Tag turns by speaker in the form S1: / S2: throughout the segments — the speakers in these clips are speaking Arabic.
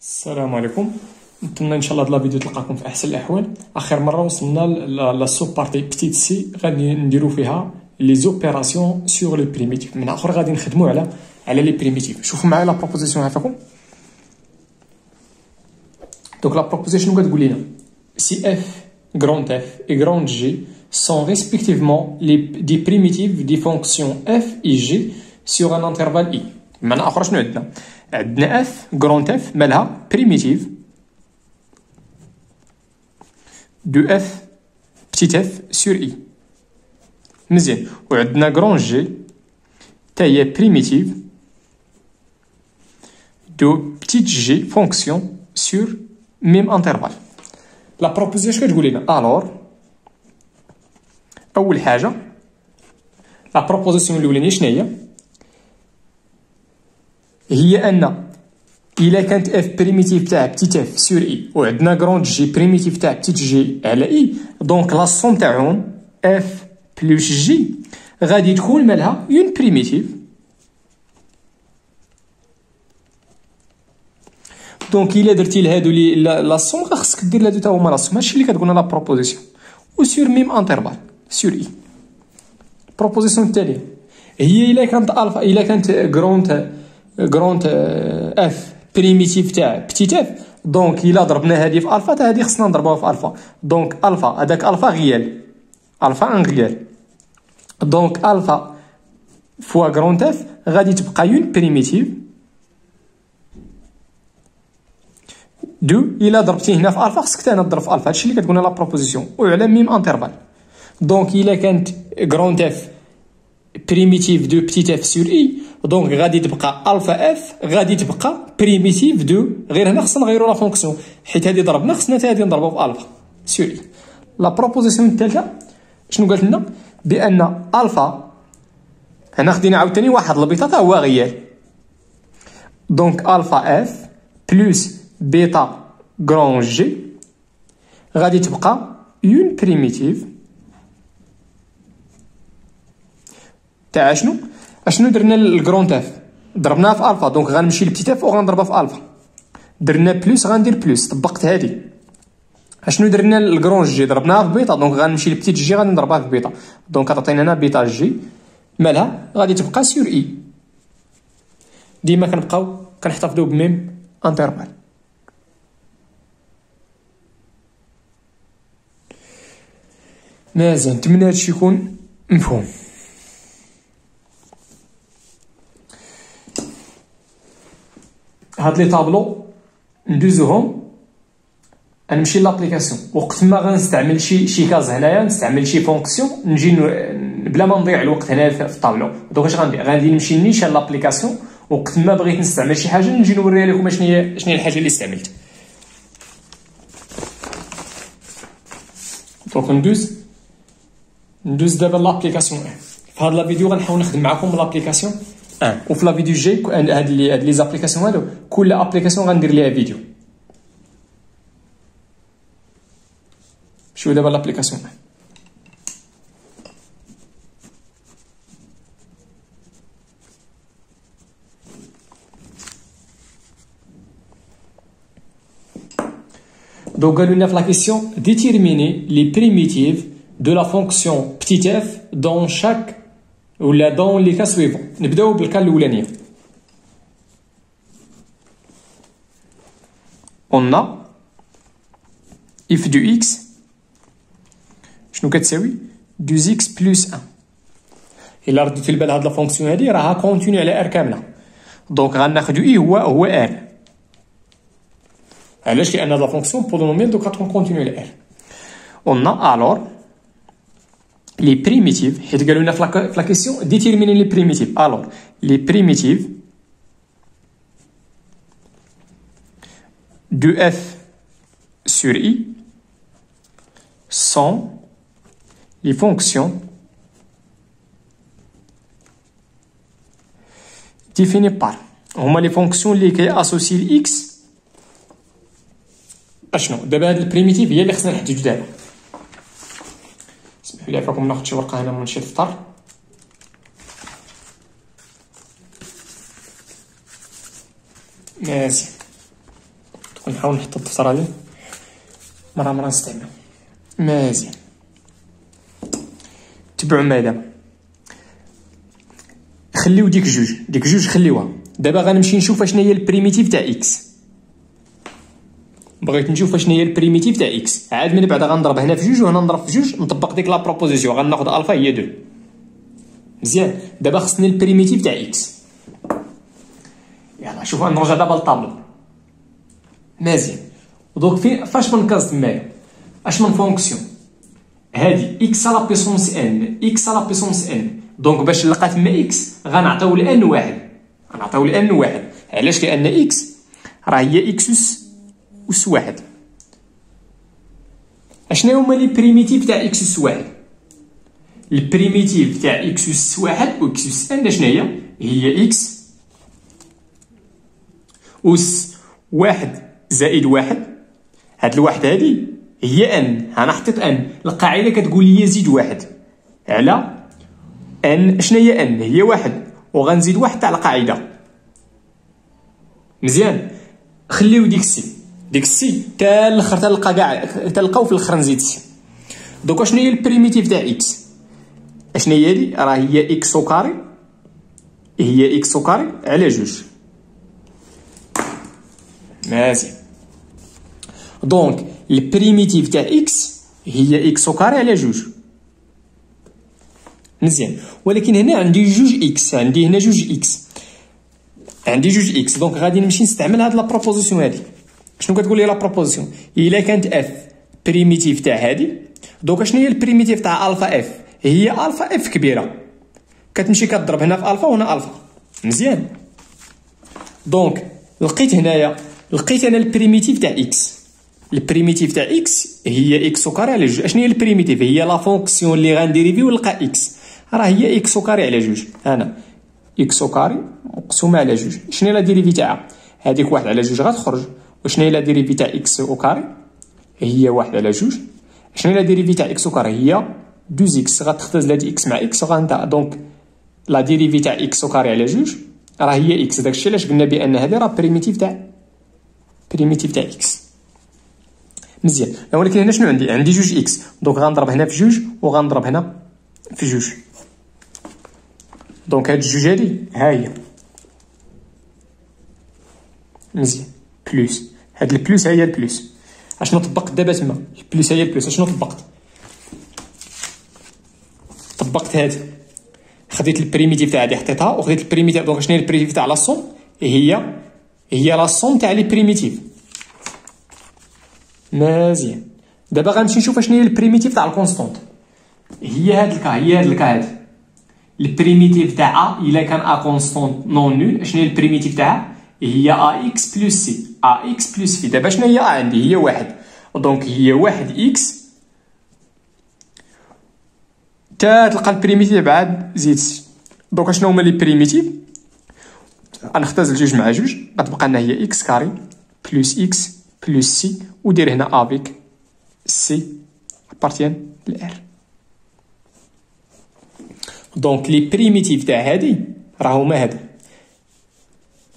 S1: السلام عليكم. نتمنى إن شاء الله هاد la vidéo تلقاكم في أحسن الأحوال. آخر مرة وصلنا la sous-partie petit c. غادي نديرو فيها les opérations sur les primitives من آخر غادي نخدمو على على لي بريميتيف شوفوا معايا la proposition هافاكم donc la proposition كتقول لنا سي F grand f et grand g sont respectivement les, des primitives des fonctions f et g sur un intervalle i. بمعنى اخر شنو عندنا عندنا F grand f مالها primitive. de f petit f sur I مزيان. وعندنا grand G تا هي primitive de petit g fonction sur même intervalle la proposition كتقول لنا alors أول حاجة la proposition الاولانيه شنو هي؟ هي أن إلا كانت F primitive تاع petit f sur I وعندنا grand G primitive تاع petit g على I donc la somme تاعهم F plus G غادي تكون مالها une primitive donc إلا درتي لهادو لي la somme خاصك دير لهادو تا هما la somme هادشي اللي كتقولنا la proposition و sur même intervalle sur I ال proposition التالية. هي إلا كانت الفا إلا كانت grand grand F primitive تاع petit f donc الا ضربنا هذه في الفا تا هذه خصنا نضربوها في alpha donc alpha هذاك alpha réel alpha un réel donc alpha fois grand F غادي تبقى une primitive de الا ضربتي هنا في الفا خصك أنا تضرب في الفا هادشي اللي كتقولنا la proposition وعلى même intervalle donc الا كانت grand F primitive de petit f sur I donc غادي تبقى alpha F غادي تبقى primitive de غير هنا خصنا نغيرو la fonction حيت هادي ضربنا خصنا حتى هادي نضربو في alpha sur I la proposition الثالثه شنو قالت لنا؟ بأن الفا هنا خدينا عاوتاني واحد البيتا تا هو réel donc alpha F plus bêta grand G غادي تبقى une primitive تاع شنو؟ أشنو درنا لل grand F ضربناها في alpha donc غنمشي ل petit f وغنضربها في ألفا. درنا plus غندير plus طبقت هادي. أشنو درنا لل grand G؟ ضربناها في bêta donc غنمشي ل petit g غادي نضربها في bêta donc عطينا هنا bêta g. مالها؟ غادي تبقى sur I ديما كنبقاو كنحتفظوا ب même intervalle مازال نتمنى هادشي يكون مفهوم. هاد le tableau ندوزوهم نمشي l'application. وقت ما غنستعمل شي شي case هنايا نستعمل شي fonction نجي بلا ما نضيع الوقت هنا في ال tableau donc اش غندير؟ غادي نمشي نيشان l'application وقت ما بغيت نستعمل شي حاجة نجي نوريها لكم شنو هي شنو هي الحاجة اللي استعملت. donc ندوز. ندوز دابا l'application. في هاد la vidéo غنحاول نخدم معكم l'application. un وفي la vidéo الجاي هاد les هاد les applications هادو كل application غندير ليها فيديو شوف دابا لابليكاسيون Donc, on a la question déterminer les primitives de la fonction petit f dans chaque ولا dans les cas suivants نبداو بال cas الاولانيه on a f de x. شنو كتساوي 2x plus 1 الا رديتو البال هاد la fonction هادي راها continue على R كامله donc غناخدو I هو هو R علاش لأن هاد la fonction pour le moment donc غتكون continue على R on a alors les primitives حيت قالوا لنا في la question déterminer les primitives alors les primitives دو اف sur i sont les fonctions définies par. هما لي فونكسيون اللي كياسوسي لاكس اشنو دابا هاد البريميتيف هي اللي خصنا نحددو دابا لي عفاكم ناخذ شي ورقة هنا ونمشي نفطر ماشي. نحاول نحط الدفتر هذه. مرة مرة نستعملو مزيان تبعوا معايا دابا خليو ديك جوج. ديك جوج خليوها. دابا غنمشي نشوف اشنا هي ال primitive تاع x بغيت نشوف اشنا هي ال primitive تاع x عاد من بعد غنضرب هنا في جوج وهنا نضرب في جوج نطبق ديك la proposition غناخذ الفا هي deux مزيان. دابا خصني ال primitive تاع x يلا شوفوا نرجع دابا للطابلو. مزيان. donc في فاش من case تمايا اش من fonction. هادي x à la puissance n x à la puissance n donc باش نلقى تما x غنعطيو ل n واحد. غنعطيو ل n واحد. علاش؟ لأن إكس راه هي إكس أس واحد. اشنا هما les primitives تاع x أس واحد؟ ال primitive تاع x أس واحد و x أس n شنو هي؟ هي x أس واحد زائد واحد. هاد الواحد هادي هي n. أنا حطيت n. القاعدة كتقول لي زيد واحد. على n. شنو هي n؟ هي واحد. وغنزيد واحد تاع القاعدة. مزيان. خليو ديك السي. ديك السي تا الآخر تلقى كاع تلقاو في الآخر نزيد c donc شنو هي ال primitive تاع x اشنو هي هادي؟ راه هي x carré. هي x carré على جوج. مزيان. donc ال primitive تاع x هي x carré على جوج. مزيان. ولكن هنا عندي جوج x عندي هنا جوج x عندي جوج x donc غادي نمشي نستعمل هاد la proposition هادي. شنو كتقول لي la proposition الا كانت F primitive تاع هادي donc شنو هي ال primitive تاع alpha f هي alpha F كبيره كتمشي كتضرب هنا في الفا وهنا الفا مزيان donc لقيت هنايا لقيت أنا ال primitive تاع x ال primitive تاع x هي x carré على جوج اشنو هي ال primitive هي la fonction اللي غن dériver ونلقى x راه هي x carré على جوج أنا x carré مقسومه على جوج شنو هي la dérivée تاعها هذيك واحد على جوج غتخرج وشنو هي la dérivée تاع x au carré هي واحد على جوج. شنو هي la dérivée تاع x carré هي deux x. غتختزل هادي deux مع deux وغنتا. donc la dérivée تاع x carré على جوج. راه هي x. داكشي علاش قلنا بأن هذه راه primitive تاع primitive تاع x. مزيان. ولكن هنا شنو عندي؟ عندي جوج x. donc غنضرب هنا في جوج وغنضرب هنا في جوج. donc هاد الجوج هادي ها هي. مزيان. plus. هاد ال plus هي ال plus. اشنو طبقت دابا تما؟ ال plus هي ال plus. اشنو طبقت طبقت هاد. خديت ال primitive تاع هادي حطيتها وخديت ال primitive. donc شنو هي ال primitive تاع la somme؟ هي هي la somme تاع les primitives. مزيان. دابا غنمشي نشوف شنو هي ال primitive تاع ال constante. هي هاد ال cas هي هاد ال cas هاد. ال primitive تاع a إلا كان a constante non nulle شنو هي ال primitive تاعها هي a x plus c a x plus c دابا شنو هي a عندي؟ هي واحد. donc هي واحد x تا تلقى ال primitive بعد زيد c donc شنو هما les primitives غنختزل جوج مع جوج. غتبقى لنا هي x carré plus x plus c ودير هنا avec c appartient à R donc les primitives تاع هادي راه هما هادو.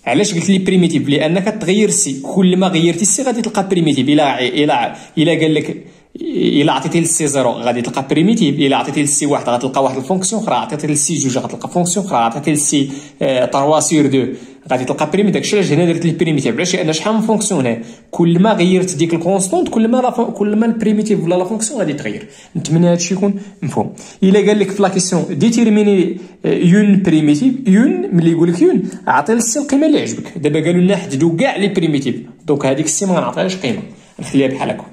S1: علاش قلت les primitives لأنك تغير C كل ما غيرتي ال C غادي تلقى primitive إلا إلا إلا قال لك إلا عطيتي لل C zéro غادي تلقى primitive إلا عطيتي لل C واحد غتلقى واحد ال fonction أخرى. عطيتي لل C جوج غتلقى fonction أخرى. عطيتي لل C 3 sur 2 غادي تلقى primi داكشي علاش هنا درت les primitives علاش؟ لأن شحال من fonction هنا؟ كل ما غيرت ديك ال constante كل ما كل ما ال primitive ولا la fonction غادي تغير نتمنى هادشي يكون مفهوم. إلا قال لك في la question déterminer une primitive une ملي يقول لك une عطي لل C القيمه اللي عجبك دابا قالوا لنا حددوا كاع les primitives donc هذيك ال C ما غنعطيهاش قيمة. نخليها بحال هكا.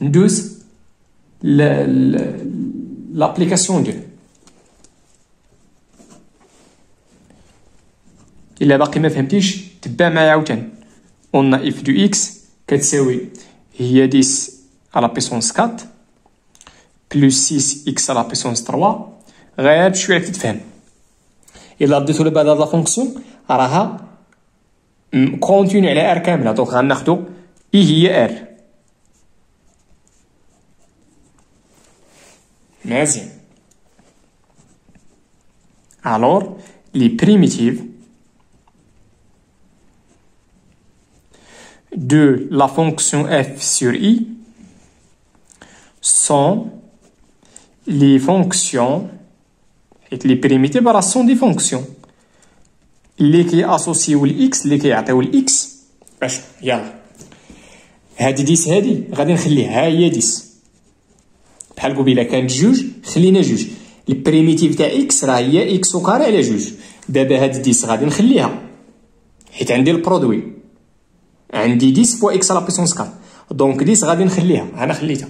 S1: ندوز l'application ديالو إلا باقي ما فهمتيش تبع معايا عاوتاني. قلنا f de x كتساوي هي 10 على puissance 4 plus 6 x على puissance 3 غير بشويه تتفهم. إلا رديتو لبعد هاد la fonction راها continue على R كاملة. donc غناخدو I هي R مزيان alors لي بريميتيف de la fonction f sur i sont les fonctions et les primitives راه sont des fonctions. اللي كيأسوسيو الاكس اللي كيعطيو الاكس باش يلا هادي ديس هادي غادي نخليها ها هي ديس بحال قبيله كانت جوج خلينا جوج ال primitive تاع x راه هي x au carré على جوج دابا هاد dix غادي نخليها حيت عندي ال produit عندي dix fois x la puissance 4 donc dix غادي نخليها أنا خليتها.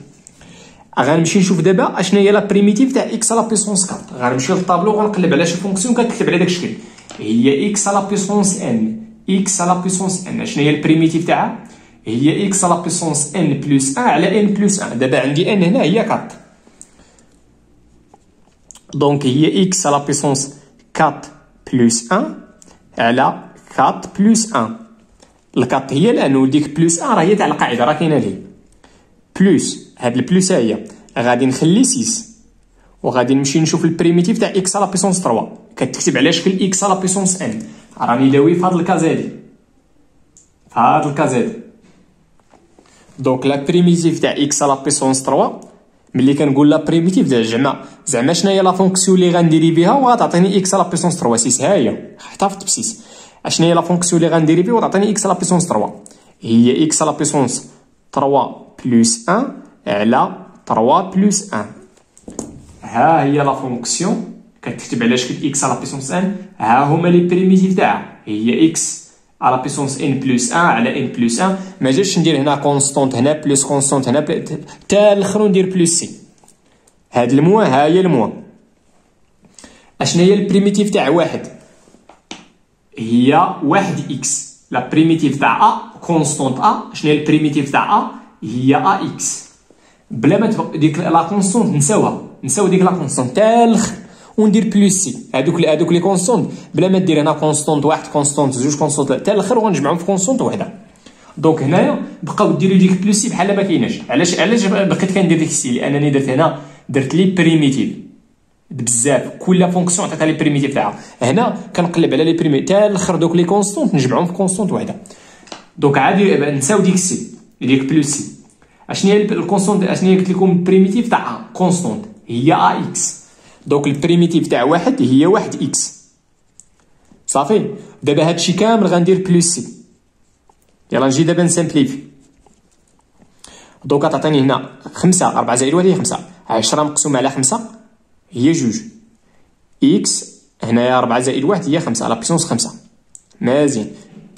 S1: غنمشي نشوف دابا اشنا هي la primitive تاع x la puissance 4 غنمشي للطابلو وغنقلب على شي fonction كتكتب على داك الشكل. هي x la puissance n x la puissance n. اشنا هي ال primitive تاعها؟ هي x la puissance n plus 1 على n plus 1 دابا عندي n هنا هي 4 donc هي x la puissance 4 plus 1 على 4 plus 1 ال quatre هي لأنه ديك plus 1 راه هي تاع القاعدة راه كاينة لي. plus هاد ال plus هي غادي نخلي 6 وغادي نمشي نشوف ال primitive تاع x à la puissance 3 كتكتب على شكل x à la puissance n راني داوي في هاد ال case هادي. في هاد ال case هادي. donc la primitive تاع x à la puissance 3 ملي كنقول la primitive تاع زعما زعما شنو هي la fonction اللي غن dériver ها وغتعطيني x à la puissance 3 6 ها هي احتفظت ب 6 اشنو هي la fonction اللي غن dériver وتعطيني x à la puissance 3 هي x à la puissance 3 plus 1 على 3 plus 1 ها هي la fonction كتكتب على شكل x à la puissance n ها هما les primitives تاعها هي x à la puissance n plus 1 على n plus 1 ما جاش ندير هنا constante هنا plus constante هنا تا الآخر ندير plus C هاد ال moins ها هي ال moins اشنا هي ال primitive تاع واحد هي واحد x la primitive تاع a constante a شنو هي ال primitive تاع a هي a x بلا ما ديك la constante نساوها نساو ديك la constante تا الآخر وندير plus C هادوك هادوك les constantes بلا ما دير هنا constante واحد constante زوج constante تا الآخر وغنجمعهم في constante وحده donc هنايا بقاو ديروا ديك plus C بحال ما كايناش علاش علاش بقيت كندير ديك ال C لانني درت هنا درت les primitives بزاف. كل fonction عطيتها les primitives تاعها هنا كنقلب على les primitives تا الآخر دوك les constantes نجمعهم في constante وحده. donc عادي نساو ديك ال C ديك plus C. أشنو هي ال constante أشنو هي قلت لكم primitive تاع constante هي a x donc ال primitive تاع واحد هي واحد x صافي؟ دابا هادشي كامل غندير plus C. يلا نجي دابا ن simplifier. donc تعطيني هنا خمسة أربعة زائد واحد هي خمسة. عشرة مقسومة على خمسة. هي جوج. x هنايا أربعة زائد واحد هي خمسة. à la puissance خمسة. مزيان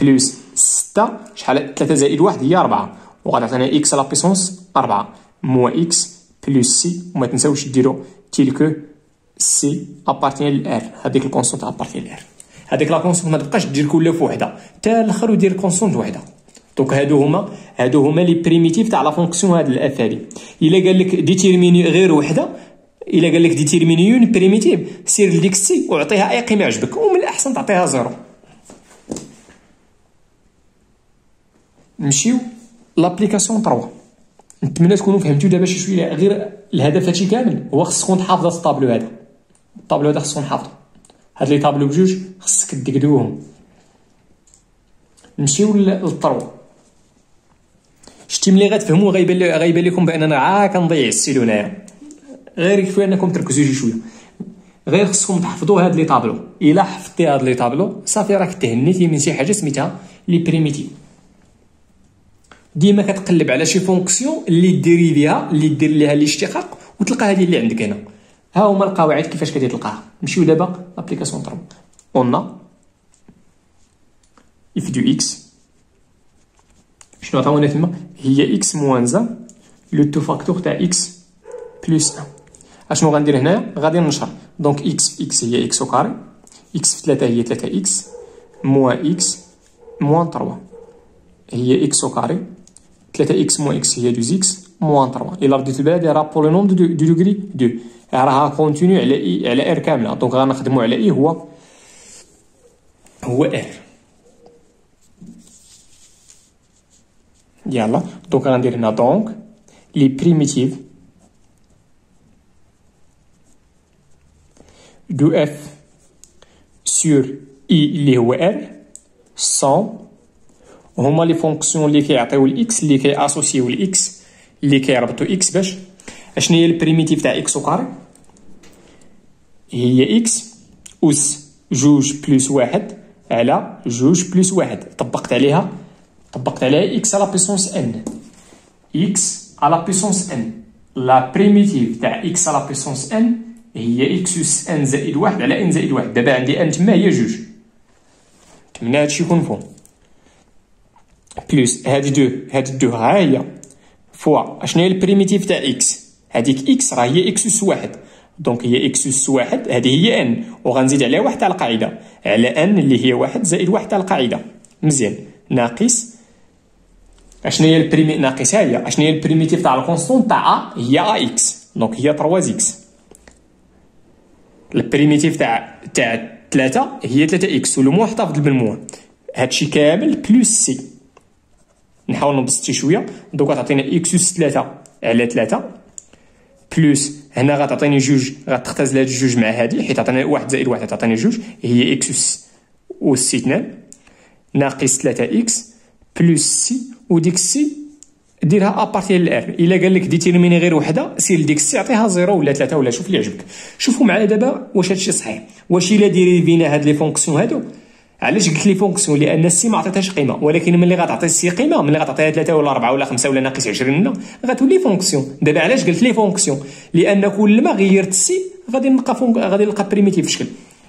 S1: plus ستة. شحال ثلاثة زائد واحد هي أربعة. وغادي تعطينا x à la puissance أربعة. moins x plus C. وما تنساوش ديرو tel que C appartient à R هذيك ال constante appartient à R هذيك la constante ما تبقاش دير كل في وحده حتى الآخر ودير constante وحده donc هادو هما هادو هما les primitives تاع la fonction هاد ال f هادي إلا قال لك déterminer غير وحده إلا قال لك déterminer une primitive سير لديك C وعطيها أي قيمة عجبك ومن الأحسن تعطيها zéro. نمشيو l'application 3 نتمنى تكونوا فهمتوا دابا شي شوية غير الهدف هادشي كامل. هو خصكم تحافظوا على الطابلو هذا. الطابلو هذا خصكم نحافظو هاد لي طابلو بجوج خصك دقدوهم نمشيو للطرو شتي ملي غتفهموا غيبان غيبان لكم بأننا عا كنضيع السيلو غير يكفي انكم تركزوا شوية. غير خصكم تحفظوا هاد لي طابلو. إلا حفظتي هاد لي طابلو صافي راك تهنيتي من شي حاجة سميتها les primitives ديما كتقلب على شي fonction اللي ديريفيها اللي دير ليها الاشتقاق وتلقى هذه اللي عندك هنا. ها هما القواعد كيفاش كدير تلقاها. نمشيو دابا l'application trois on a f de x شنو عطاونا تما؟ هي x moins trois le tout facteur تاع x plus 1 اشنو غندير هنايا غادي نشر donc x x هي x carré x في 3 هي 3 x moins x moins 3 هي x carré 3 x moins x هي 2 x moins 3 الا رديت البال راه polynôme de degré 2 راها continue على I على R كامله donc غنخدمو على I هو هو R يلا donc غندير هنا donc les primitives de f sur I اللي هو R sont هما les fonctions اللي كيعطيو ال x اللي كياسوسيو ال x اللي كيربطو x باش اشنو هي ال primitive تاع x au carré هي x اس جوج plus واحد على جوج plus واحد طبقت عليها طبقت عليها x à la puissance n x à la puissance n la primitive تاع x à la puissance n هي x اس n زائد واحد على n زائد واحد. دابا عندي n تما هي جوج؟ نتمنى هادشي يكون مفهوم plus هادي donc هادي donc ها هي. voilà أشنو هي البريميتيف تاع إكس؟ هاديك إكس راه هي إكس اس واحد. دونك هي إكس اس واحد هادي هي إن. وغنزيد عليها واحد تاع القاعدة. على n اللي هي واحد زائد واحد تاع القاعدة. مزيان. ناقص أشنو هي ال primi ناقص هي. أشنو هي ال primitive تاع ال constante تاع a هي a x. donc هي 3 x ال primitive تاع تاع 3 هي 3 x ولو محتفظ بالمجموع هادشي كامل plus c نحاول نبسط شوية. donc تعطينا x اس 3 على 3 plus هنا غتعطيني جوج غتختزل هاد الجوج مع هادي حيت عطينا واحد زائد واحد تعطيني جوج. هي x اس اس 2 ناقص 3 x plus c وديك c ديرها appartient à R إلا قال لك déterminer غير وحدة سير لديك السي عطيها زيرو ولا ثلاثة ولا شوف اللي يعجبك شوفوا معايا دابا واش هادشي صحيح. واش إلا ديريفينا هاد les fonctions هادو؟ علاش قلت les fonctions؟ لأن ال c ما عطيتهاش قيمة. ولكن ملي غتعطي السي قيمة ملي غتعطيها ثلاثة ولا أربعة ولا خمسة ولا ناقص 20 هنا غتولي fonction. دابا علاش قلت les fonctions؟ لأن كل ما غيرت ال c غادي نلقى fonc... غادي نلقى primitive في شكل.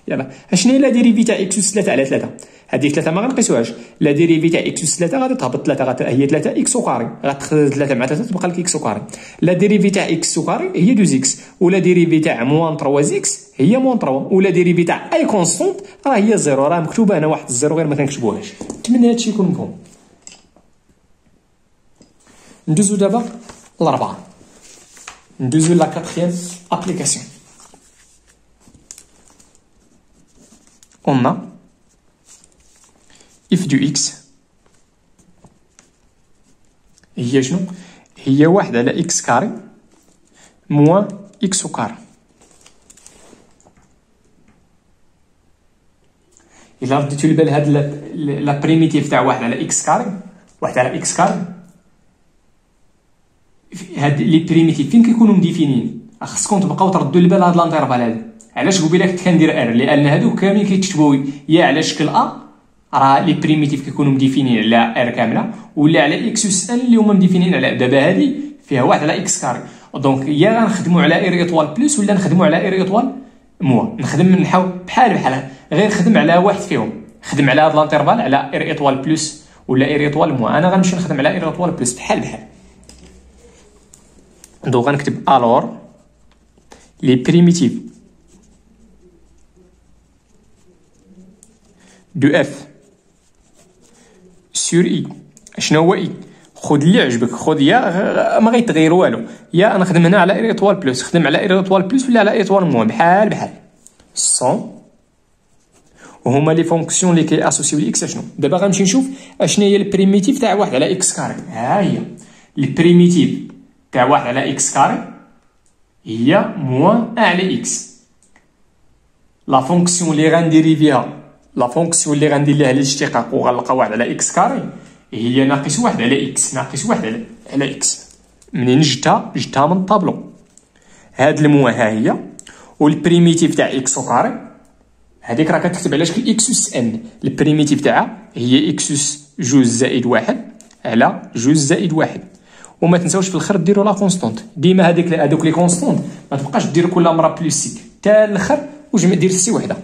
S1: يلا. أشنو هي la dérivée تاع x 3 على 3 هذيك 3 ما غنقيسوهاش. la dérivée تاع x 3 غادي تهبط 3 هي 3 x au carré غتخرج 3 مع 3 تبقى لك x au carré la dérivée تاع x au carré هي 2 x. و la dérivée تاع moins 3 x هي moins 3 و la dérivée تاع أي constante راه هي زيرو. راه مكتوبة هنا واحد الزيرو غير ما كنكتبوهاش نتمنى هادشي يكون مفهوم ندوزو دابا الاربعه ندوزو la quatrième application on a f de x. هي شنو؟ هي واحد على x carré moins x carré إلا رديتو البال هاد la primitive تاع واحد على x carré واحد على x carré. هاد les primitives فين كيكونوا مديفينين؟ خصكم تبقاو تردوا البال هاد l'intervalle هذا علاش قبيله كنت كندير R لأن هادو كاملين كيتكتبوا يا على شكل a راه les primitives كيكونوا مديفينين على R كاملة ولا على x اس n اللي هما مديفينين على دابا هادي فيها واحد على x carré. donc يا غنخدموا على R étoile plus ولا نخدموا على R étoile moins. نخدم نحاول بحال بحال غير خدم على واحد فيهم. خدم على هاد l'intervalle على R étoile plus ولا R étoile moins. أنا غنمشي نخدم على R étoile plus بحال بحال. donc غنكتب alors les primitives de f sur I شنو هو I؟ خذ اللي عجبك خذ يا ما غيتغير والو. يا أنا خدم هنا على étoile plus خدم على étoile plus ولا على étoile moins بحال بحال. sont وهما les fonctions اللي كي أسوسيو ال x شنو؟ دابا غنمشي نشوف أشنو هي ال primitive تاع واحد على x carré. ها هي. ال primitive تاع واحد على x carré هي moins على x. la fonction اللي غنديريفيها la fonction اللي غندير ليها الاشتقاق وغنلقى واحد على x carré هي ناقص واحد على x ناقص واحد على, على x منين جبتها جبتها من الطابلو هاد الموا ها هي وال primitive تاع x carré هذيك راه كتكتب على شكل x اس n ال primitive تاعها هي x اس جوج زائد واحد على جوج زائد واحد وما تنساوش في الآخر ديروا la constante ديما هذيك هذوك les constantes ما تبقاش دير كل مره plus c حتى الآخر وجمع دير سي وحده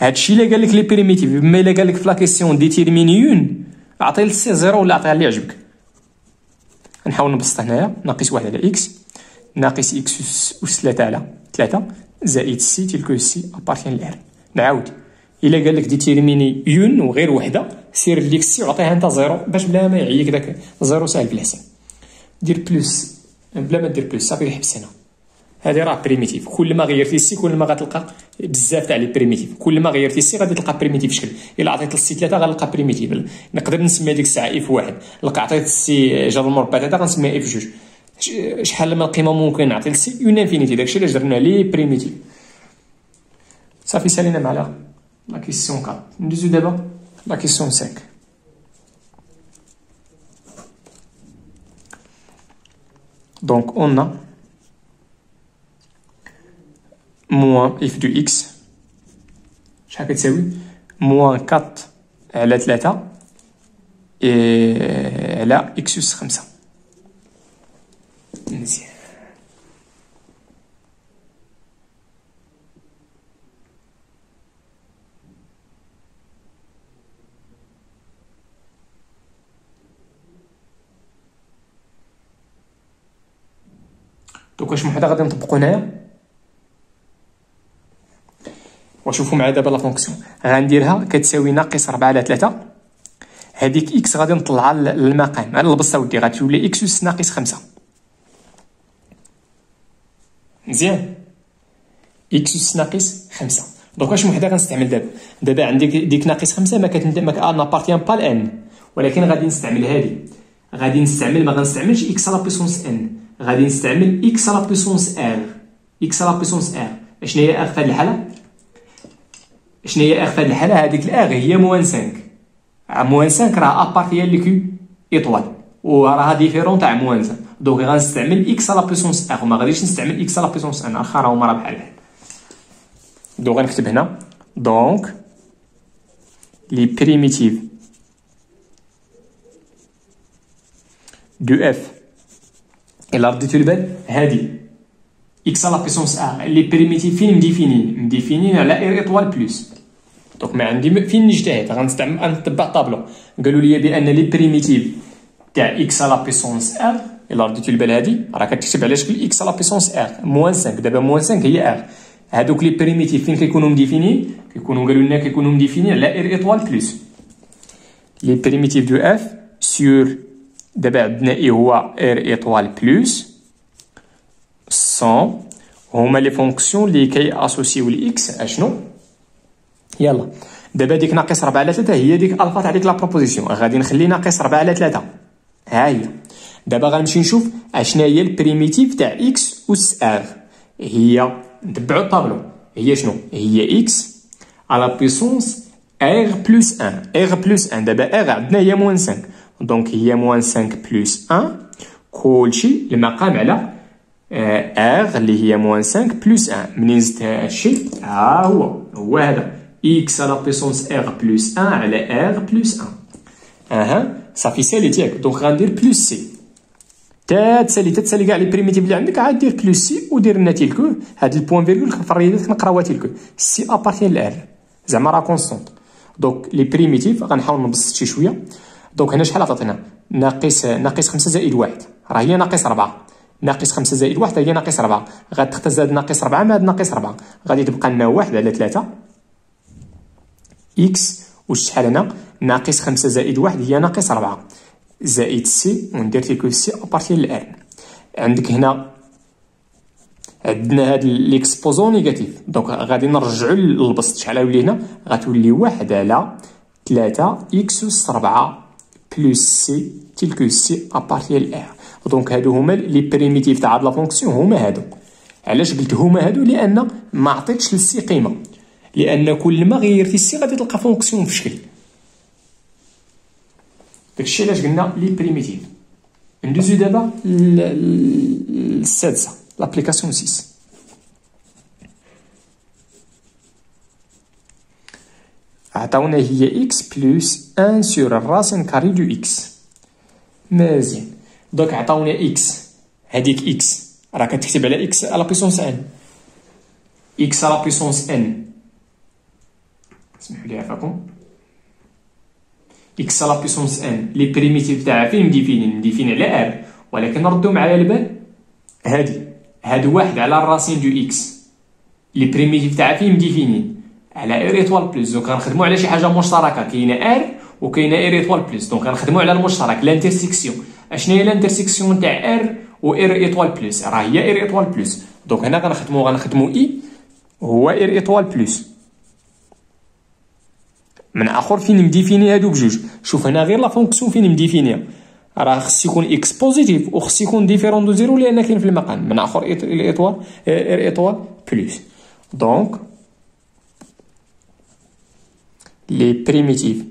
S1: هادشي الا قال لك les primitives بما الا قال لك في la question déterminer un عطيه لل C zéro ولا عطيها اللي يعجبك نحاول نبسط هنايا ناقص واحد على x ناقص x أس ثلاثة على ثلاثة زائد C tel que C appartient à R نعاود الا قال لك déterminer une وغير وحده سير لديك ال C وعطيها انت zéro باش بلا ما يعيك داك zéro ساهل في الحساب دير plus بلا ما دير plus صافي يحبس هنا هذه راه primitive كل ما غيرتي ال C كل ما غتلقى بزاف تاع les primitives كل ما غيرتي ال C غادي تلقى primitive شكل. إلا عطيت ال C ثلاثة غنلقى primitive نقدر نسمي هذيك الساعة f واحد. إلا عطيت ال C جذر المربع ثلاثة غنسميها f جوج. شحال من القيمه ممكن نعطي لل C؟ une infinité داكشي علاش درنا les primitives صافي سالينا مع la question 4 ندوزو دابا. La question 5. Donc on a moins f de x. شحال كتساوي موان 4 على 3 على x أس 5 مزيان donc واش وحده غادي نطبقو هنايا وشوفوا معايا دابا la fonction. غنديرها كتساوي ناقص 4 على 3 هذيك x غادي نطلعها للمقام. أنا لبسها ودي غتولي x أس ناقص 5 مزيان. x أس ناقص 5 donc واش وحدة غنستعمل دابا؟ دابا عندي ديك ناقص 5 ما كت ما n'appartient pas à N ولكن غادي نستعمل هذه. غادي نستعمل ما غنستعملش x à la puissance n غادي نستعمل x à la puissance r x à la puissance r شنو هي r في هذه الحالة؟ شنو هي هذه الحالة؟ هذيك ال r هي moins 5 moins 5 راه appartient à Q étoile وراها différent تاع moins 5 donc غنستعمل x à la puissance r وما غاديش نستعمل x à la puissance n واخا راهما راه بحال بحال. donc غنكتب هنا. donc les primitives de f الا رديتو البال هادي. x à la puissance r les primitives فين مديفينين مديفينين على R étoile plus donc ما عندي فين نجتهد غنستعمل غنتبع طابلو قالوا لي بان les primitives تاع x à la puissance r الا رديتو البال هادي راه كتكتب على شكل x à la puissance r moins 5 دابا moins 5 هي r هادوك les primitives فين كيكونوا مديفينين كيكونوا قالوا لنا كيكونوا مديفينين على R étoile plus les primitives de f sur دابا عندنا I هو R étoile plus sont هما les fonctions اللي كي أسوسيو الاكس أشنو؟ يلا. دابا ديك ناقص 4 على 3 هي ديك ألفا تاع ديك la proposition غادي نخلي ناقص 4 على 3 ها هي. دابا غنمشي نشوف اشنا هي ال primitive تاع x أس r. هي نتبعو الطابلو. هي شنو؟ هي x à la puissance r plus 1 r plus 1 دابا r عندنا هي moins 5 donc هي moins 5 plus 1 كلشي المقام على r اللي هي moins 5 plus 1 منين زدت هادشي ها هو. هو هذا. x à la puissance r plus 1 على r plus 1 أها. صافي ساليت ياك donc غندير plus C تا تسالي تسالي كاع les primitives اللي عندك عاد دير plus C ودير tel que هاد ال point virgule في الرياضيات نقراوها tel que C appartient à R زعما راه constante donc les primitives غنحاول نبسط شي شوية. donc هنا شحال عطاتنا؟ ناقص ناقص 5 زائد 1 راه هي ناقص 4 ناقص 5 زائد 1 هي ناقص 4 غتختزل ناقص 4 مع ناقص 4 غادي تبقى لنا 1 على 3 x واش شحال هنا؟ ناقص 5 زائد 1 هي ناقص 4 زائد C وندير tel que C appartient à R عندك هنا عندنا هاد l'exposant négatif donc غادي نرجعو للبسط. شحال غيولي هنا؟ غتولي 1 على 3 x أس 4 plus C tel que C appartient à R donc هادو هما les primitives تاع la fonction هما هادو علاش قلت هما هادو لأن ما عطيتش لل C قيمه لأن كل ما غيرتي ال C غادي تلقى fonction في شكل داكشي علاش قلنا les primitives ندوزو دابا السادسه l'application 6 عطاونا هي x plus 1 sur ال racine carrée de x مزيان donc عطاونا x هذيك x راه كتكتب على x à la puissance n x à la puissance n اسمحوا لي عفاكم x à la puissance n les primitives تاعها فين مديفينين مديفينين على R ولكن ردوا معايا البال هادي هاد واحد على ال racine de x les primitives تاعها فين مديفينين على R étoile plus donc غنخدمو على شي حاجة مشتركة. كاينة R وكاينه R étoile plus donc غنخدمو على المشترك. l'intersection أشنو هي l'intersection تاع R و R étoile plus راه هي R étoile plus donc هنا غنخدمو غنخدمو I هو R étoile plus من آخر فين مديفيني هادو بجوج. شوف هنا غير la fonction فين مديفينيها. راه خص يكون x positif وخص يكون différent de zéro لأن كاين في المقام. من آخر ال étoile R étoile plus donc les primitives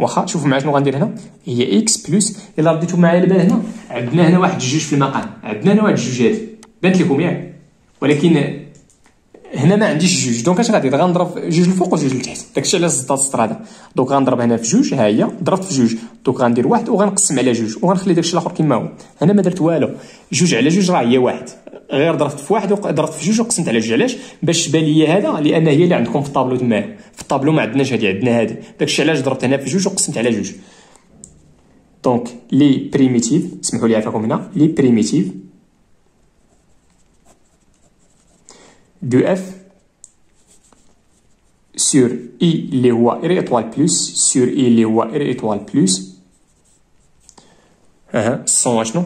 S1: واخا شوفوا معايا شنو غندير هنا؟ هي x plus الا رديتو معايا البال هنا. عندنا هنا واحد جوج في المقام عندنا هنا واحد جوج هادي. بانت لكم ياك ولكن هنا ما عنديش جوج. donc اش غادي؟ غنضرب جوج الفوق وجوج لتحت. داكشي علاش زدت السطر donc غنضرب هنا في جوج. ها هي. ضربت في جوج. donc غندير واحد وغنقسم على جوج. وغنخلي داكشي الآخر كما هو. هنا ما درت والو. جوج على جوج راه هي واحد. غير ضربت في واحد وضربت في جوج وقسمت على جوج علاش؟ باش تبان لي هذا لأن هي اللي عندكم في الطابلو تما في الطابلو ما عندناش هذه عندنا هذه داكشي علاش ضربت هنا في جوج وقسمت على جوج. donc les primitives سمحوا لي عافاكم هنا. les primitives de f sur I اللي هو r étoile plus sur i اللي هو r étoile plus. أها ال sont شنو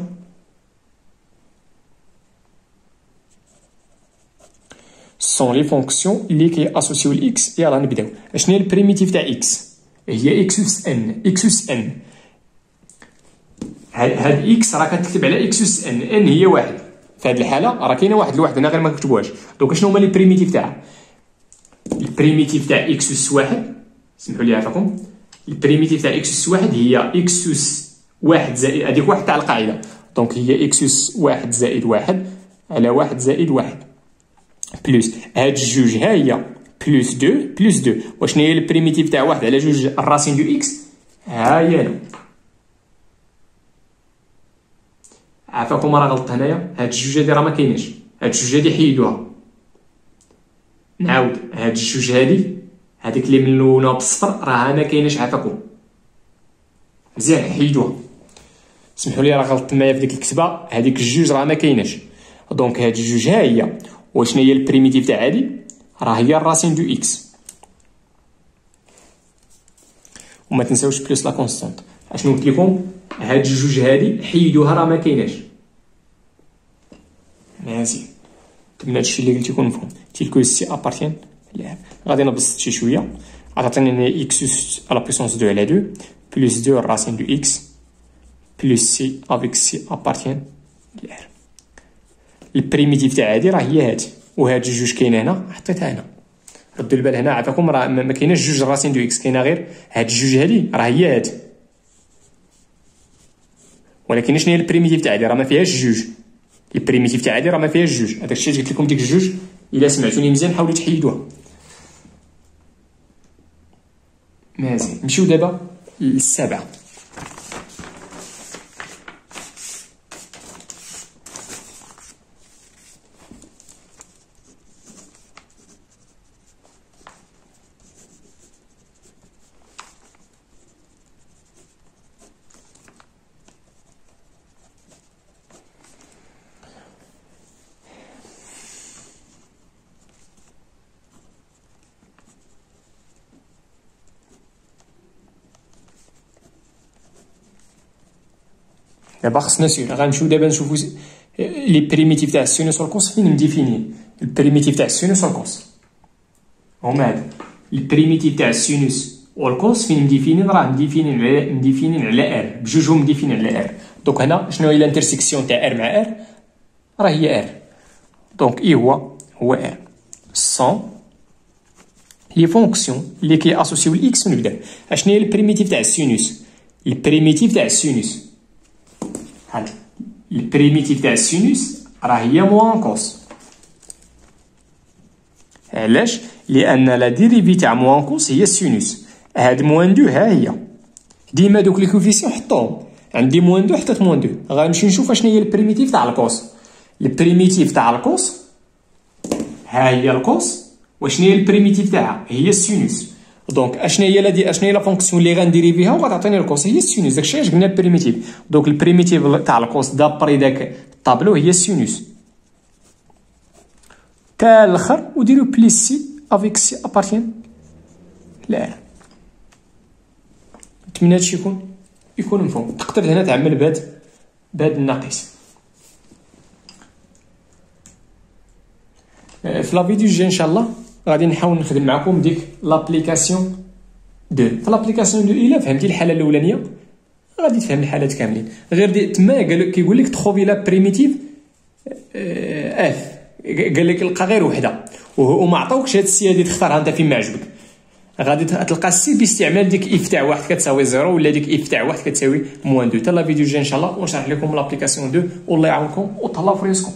S1: sont les fonctions اللي qui associent à x يلا نبداو شنو هي ال primitive تاع x هي x اس n x اس n هاد x راه كتكتب على x اس n n هي واحد في هذه الحاله راه كاينة واحد الوحده هنا غير ما كتبوهاش donc شنو هما les primitives تاعها ال primitive تاع x اس واحد سمحوا لي عافاكم ال primitive تاع x اس واحد هي x اس واحد زائد هذيك واحد تاع القاعده donc هي x اس واحد زائد واحد على واحد زائد واحد plus هاد الجوج ها هي plus deux plus deux وشنو هي ال primitive تاع واحد على جوج ال racine de x ها هي أنا عافاكم راه غلطت هنايا هاد الجوج هادي راه ما كايناش هاد الجوج هادي حيدوها نعاود هاد الجوج هادي هذيك اللي ملونه بالصفر راه ما كايناش عافاكم مزيان حيدوها سمحوا لي راه غلطت معايا في ديك الكتابه هذيك الجوج راه ما كايناش donc هاد الجوج ها هي وشنو هي ال primitive تاع هادي راه هي ال racine de x وما تنساوش plus la constante اشنو قلت لكم هاد الجوج هادي حيدوها راه ما كايناش مزيان من هادشي اللي قلت لكم مفهوم tel que c appartient غادي نبسط شي شوية غتعطيني x على puissance deux على deux plus deux racine de x plus c avec c appartient à R ال primitive تاع هادي راه هي هادي وهاد جوج كاينة هنا حطيتها هنا. ردوا البال هنا عافاكم راه ما كايناش جوج racine de x كاينة غير هاد الجوج هادي راه هي هادي. ولكن شنو هي ال primitive تاع هادي راه ما فيهاش جوج. ال primitive تاع هادي راه ما فيهاش جوج. هذاك الشيء قلت لكم ديك الجوج إلا سمعتوني مزيان حاولوا تحيدوها. مزيان نمشيو دابا للسابعة. دابا خصنا نسير غنمشيو دابا نشوفو les primitives تاع ال sinus و ال cos فين مديفينين البريميتيف تاع السينوس والكوس هما هادو البريميتيف تاع السينوس والكوس فين مديفينين راه مديفينين على مديفينين على R بجوجهم مديفينين على R donc هنا شنو هي ال intersection تاع R مع R راه هي R donc I هو هو R sont les fonctions اللي qui associent à x ونبدا اشنو هي ال primitive تاع ال sinus البريميتيف تاع السينوس هاد البريميتيف تاع السينوس راه هي moins cos علاش لأن la dérivée تاع moins cos هي ال sinus هاد moins deux ها هي ديما دوك les coefficients حطوهم عندي moins deux حطيت moins deux غنمشي نشوف اشنو هي البريميتيف تاع الكوس البريميتيف تاع الكوس ها هي ال cos وشنو هي ال primitive تاعها هي ال sinus donc اشنا هي la اشنا هي la fonction اللي غنديريفيها وغتعطيني ال cos هي ال sinus داكشي علاش قلنا البريميتيف دونك البريميتيف تاع الكوس دابري داك الطابلو هي السينوس تاع الآخر وديرو plus c avec c appartient à نتمنى هادشي يكون يكون مفهوم تقدر هنا تعمل بهاد بهاد الناقص في la vidéo الجاي ان شاء الله غادي نحاول نخدم معكم ديك l'application deux. في l'application deux إلا فهمتي الحالة الأولانية؟ غادي تفهم الحالات كاملين. غير دي تما قال كيقول لك trouver la primitive F قال لك لقى غير وحدة. وما عطاوكش هاد السي هادي تختارها انت فين ما عجبك. غادي تلقى السي باستعمال ديك F تاع واحد كتساوي zéro ولا ديك F تاع واحد كتساوي moins deux حتى la vidéo جاي إن شاء الله ونشرح لكم l'application deux. والله يعاونكم وتهلاو في ريسكم